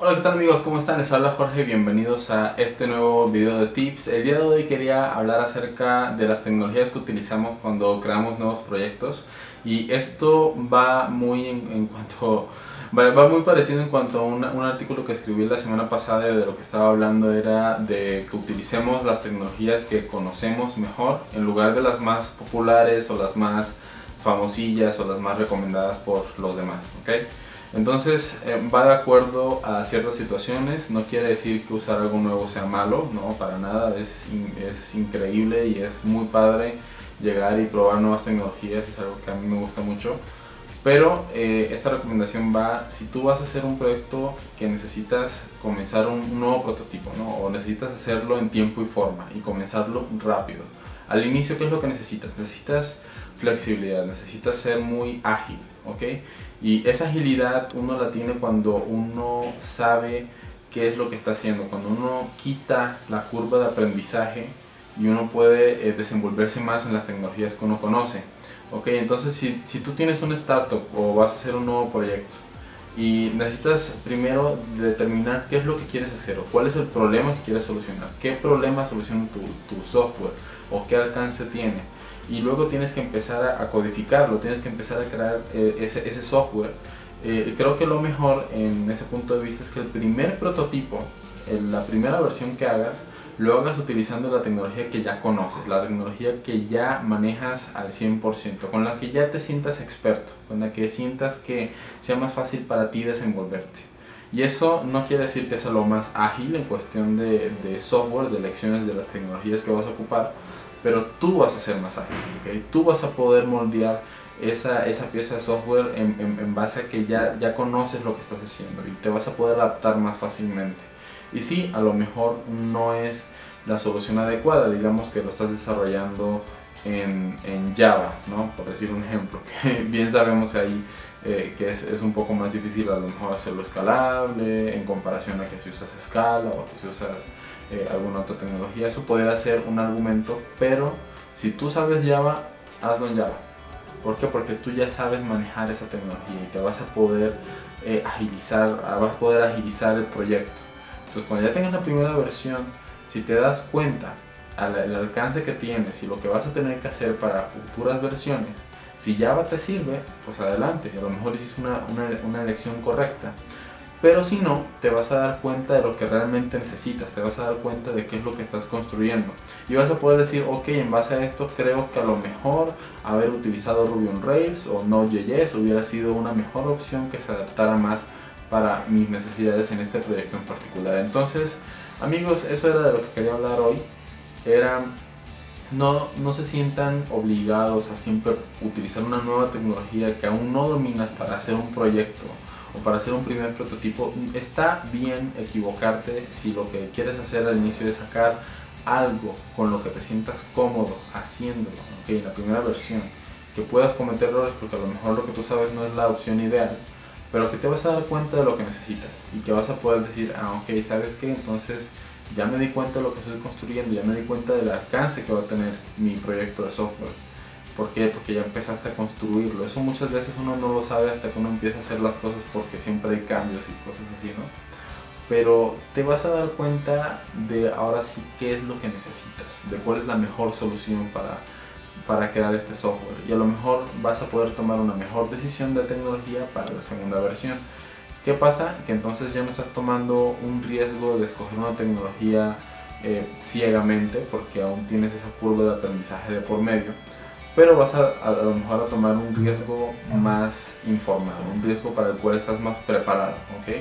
Hola, ¿qué tal amigos? ¿Cómo están? Les habla Jorge, bienvenidos a este nuevo video de tips. El día de hoy quería hablar acerca de las tecnologías que utilizamos cuando creamos nuevos proyectos y esto va muy en, cuanto... Va, muy parecido en cuanto a un, artículo que escribí la semana pasada de lo que estaba hablando era de que utilicemos las tecnologías que conocemos mejor en lugar de las más populares o las más famosillas o las más recomendadas por los demás, ¿ok? Entonces eh, va de acuerdo a ciertas situaciones, no quiere decir que usar algo nuevo sea malo, no, para nada, es, es increíble y es muy padre llegar y probar nuevas tecnologías, es algo que a mí me gusta mucho. Pero eh, esta recomendación va, si tú vas a hacer un proyecto que necesitas comenzar un nuevo prototipo, ¿no? o necesitas hacerlo en tiempo y forma y comenzarlo rápido. Al inicio, ¿qué es lo que necesitas? Necesitas flexibilidad, necesitas ser muy ágil, ¿ok? Y esa agilidad uno la tiene cuando uno sabe qué es lo que está haciendo, cuando uno quita la curva de aprendizaje y uno puede eh, desenvolverse más en las tecnologías que uno conoce. ¿ok? Entonces si, si tú tienes un startup o vas a hacer un nuevo proyecto y necesitas primero determinar qué es lo que quieres hacer o cuál es el problema que quieres solucionar, qué problema soluciona tu, tu software o qué alcance tiene y luego tienes que empezar a, codificarlo, tienes que empezar a crear eh, ese, software. Eh, creo que lo mejor en ese punto de vista es que el primer prototipo, la primera versión que hagas, lo hagas utilizando la tecnología que ya conoces, la tecnología que ya manejas al 100%, con la que ya te sientas experto, con la que sientas que sea más fácil para ti desenvolverte. Y eso no quiere decir que sea lo más ágil en cuestión de software, de lecciones de las tecnologías que vas a ocupar, pero tú vas a ser más ágil, tú vas a poder moldear esa, esa pieza de software en, en, base a que ya, ya conoces lo que estás haciendo y te vas a poder adaptar más fácilmente. Y sí, a lo mejor no es la solución adecuada, digamos que lo estás desarrollando en, en Java, ¿no? por decir un ejemplo, que bien sabemos ahí eh, que es, es, un poco más difícil a lo mejor hacerlo escalable en comparación a que si usas Scala o que si usas eh, alguna otra tecnología. Eso podría ser un argumento, pero si tú sabes Java, hazlo en Java. ¿Por qué? Porque tú ya sabes manejar esa tecnología y te vas a poder eh, agilizar, ah, vas a poder agilizar el proyecto. Entonces cuando ya tengas la primera versión, si te das cuenta al alcance que tienes y lo que vas a tener que hacer para futuras versiones, si Java te sirve, pues adelante, a lo mejor hiciste una, una, una elección correcta. Pero si no, te vas a dar cuenta de lo que realmente necesitas, te vas a dar cuenta de qué es lo que estás construyendo. Y vas a poder decir, ok, en base a esto creo que a lo mejor haber utilizado Ruby on Rails o Node.js hubiera sido una mejor opción que se adaptara más para mis necesidades en este proyecto en particular. Entonces, amigos, eso era de lo que quería hablar hoy. Era no, no, se sientan obligados a siempre utilizar una nueva tecnología que aún no dominas para hacer un proyecto o para hacer un primer prototipo, está bien equivocarte si lo que quieres hacer al inicio es sacar algo con lo que te sientas cómodo haciéndolo, la primera versión, que puedas cometer errores porque a lo mejor lo que tú sabes no es la opción ideal, pero que te vas a dar cuenta de lo que necesitas y que vas a poder decir, ah, ok, ¿sabes qué? Entonces ya me di cuenta de lo que estoy construyendo, ya me di cuenta del alcance que va a tener mi proyecto de software ¿Por qué? Porque ya empezaste a construirlo. Eso muchas veces uno no lo sabe hasta que uno empieza a hacer las cosas porque siempre hay cambios y cosas así, ¿no? Pero te vas a dar cuenta de ahora sí qué es lo que necesitas, de cuál es la mejor solución para, para crear este software. Y a lo mejor vas a poder tomar una mejor decisión de tecnología para la segunda versión. ¿Qué pasa? Que entonces ya no estás tomando un riesgo de escoger una tecnología eh, ciegamente porque aún tienes esa curva de aprendizaje de por medio pero vas a, a, lo mejor a tomar un riesgo más informado, un riesgo para el cual estás más preparado, ¿ok?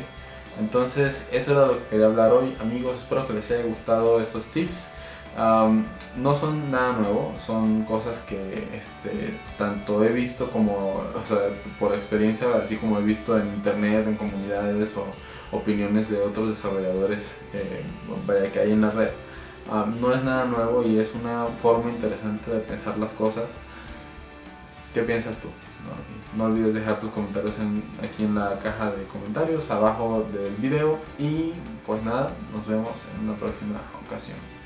Entonces, eso era lo que quería hablar hoy, amigos. Espero que les haya gustado estos tips. No son nada nuevo, son cosas que este, tanto he visto como, o sea, por experiencia, así como he visto en internet, en comunidades o opiniones de otros desarrolladores, eh, vaya que hay en la red. no es nada nuevo y es una forma interesante de pensar las cosas ¿Qué piensas tú? No, olvides dejar tus comentarios aquí en la caja de comentarios abajo del video y pues nada, nos vemos en una próxima ocasión.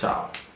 Tchau.